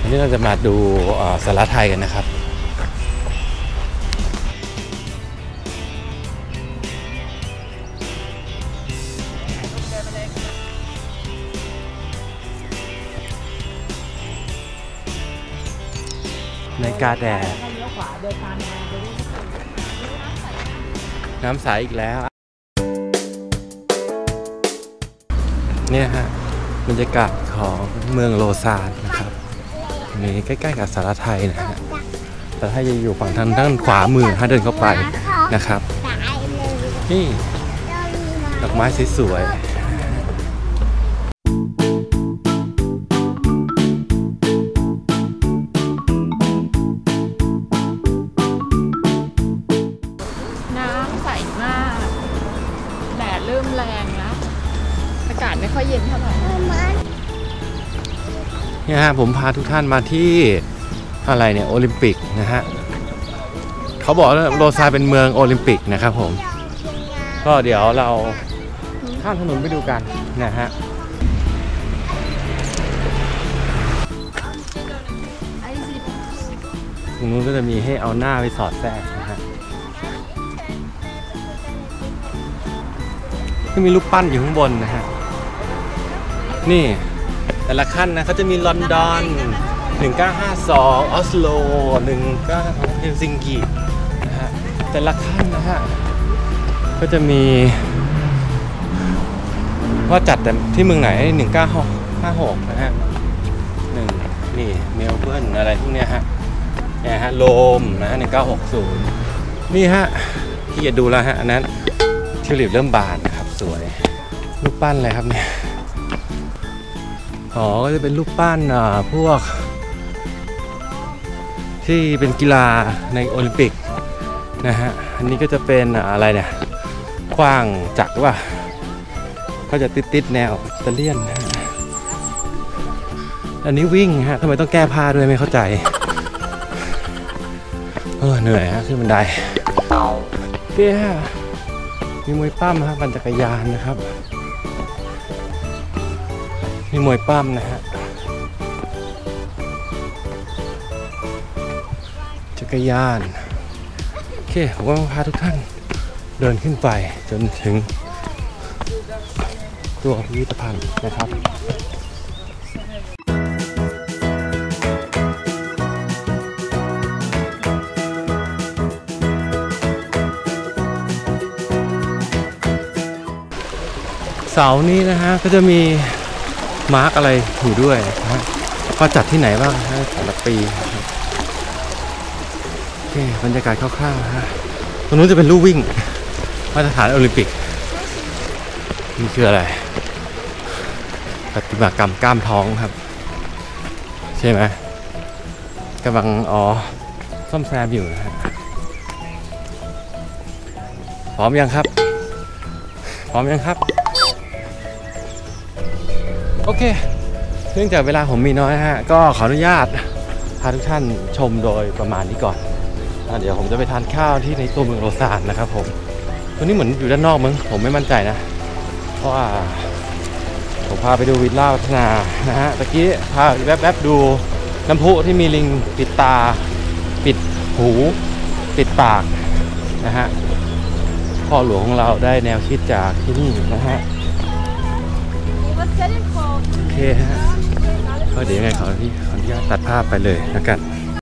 วันนี้เราจะมาดูสาราไทยกันนะครับ ในกาแดดน้ำใสอีกแล้ว เนี่ยฮะบรรยากาศของเมืองโลซานนะครับนี่ใกล้ๆกับสารไทยนะฮะแต่ถ้าจะอยู่ฝั่งทางด้านขวามือถ้าเดินเข้าไปนะครับ นี่ดอกไม้สวยๆ ยเย็นเท่าไหร่เนี่ยฮะผมพาทุกท่านมาที่อะไรเนี่ยโอลิมปิกนะฮะเขาบอกว่าโลซาเป็นเมืองโอลิมปิกนะครับผม ก็เดี๋ยวเราข้ามถนนไปดูกันนะฮะตรงนู้นก็จะมีให้เอาหน้าไปสอดแทรกนะฮะก็มีรูปปั้นอยู่ข้างบนนะฮะ นี่แต่ละขั้นนะเขาจะมีลอนดอน 1952 ออสโล 19เฮลซิงกินะฮะแต่ละขั้นนะฮะก็จะมี ว่าจัดแต่ที่เมืองไหน 1956 นะฮะหนึ่งนี่เมลเบิร์นอะไรพวกเนี้ยฮะเนี่ยฮะโลมนะ1960 นี่ฮะที่จะดูแล้วฮะ อันนั้นทิวลิปเริ่มบานนะครับ สวยรูปปั้นอะไรครับเนี่ย อ๋อ ก็จะเป็นรูปปั้นพวก ที่เป็นกีฬาในโอลิมปิกนะฮะ อันนี้ก็จะเป็นอะไรเนี่ยคว้างจักรว่า ก็จะติดติดแนวตาเลียนนะอันนี้วิ่งฮะทำไมต้องแก้ผ้าด้วยไม่เข้าใจ เออเหนื่อยฮะขึ้นบันไดเปี้ยมีมวยปั้มครับปั่นจักรยานนะครับ มีมวยปั้มนะฮะ จักรยาน โอเคผมก็พาทุกท่านเดินขึ้นไปจนถึง ตัวพิพิธภัณฑ์นะครับเสาร์นี้นะฮะก็จะมี มาร์กอะไรอยู่ด้วยนะฮะว่าจัดที่ไหนบ้างนะแต่ละปีบโอเคบรรยากาศคร่าวๆฮะตรงนู้นจะเป็นลู่วิ่งมาตรฐานโอลิมปิกนี่คืออะไรปฏิมากรรมกล้ามท้องครับ ใช่ไหมกำลังอ๋อซ่อมแซมอยู่นะฮะพร้อมยังครับ พร้อมยังครับ โอเค เนื่องจากเวลาผมมีน้อยฮะ ก็ขออนุญาตพาทุกท่านชมโดยประมาณนี้ก่อนอเดี๋ยวผมจะไปทานข้าวที่ในตัวเมืองโรซานนะครับผมตัวนี้เหมือนอยู่ด้านนอกมั้งผมไม่มั่นใจนะ เพราะว่าผมพาไปดูวิลล่าพัฒนานะฮะตะกี้พาแวบๆดูน้ำพุที่มีลิงปิดตา ปิดหูปิดปากนะฮะพ่อหลวงของเราได้แนวคิดจากที่นี่นะฮะ โอเคฮะก็เดี๋ยวยังไงขอที่ขออนุญาตตัดภาพไปเลยแล้วกัน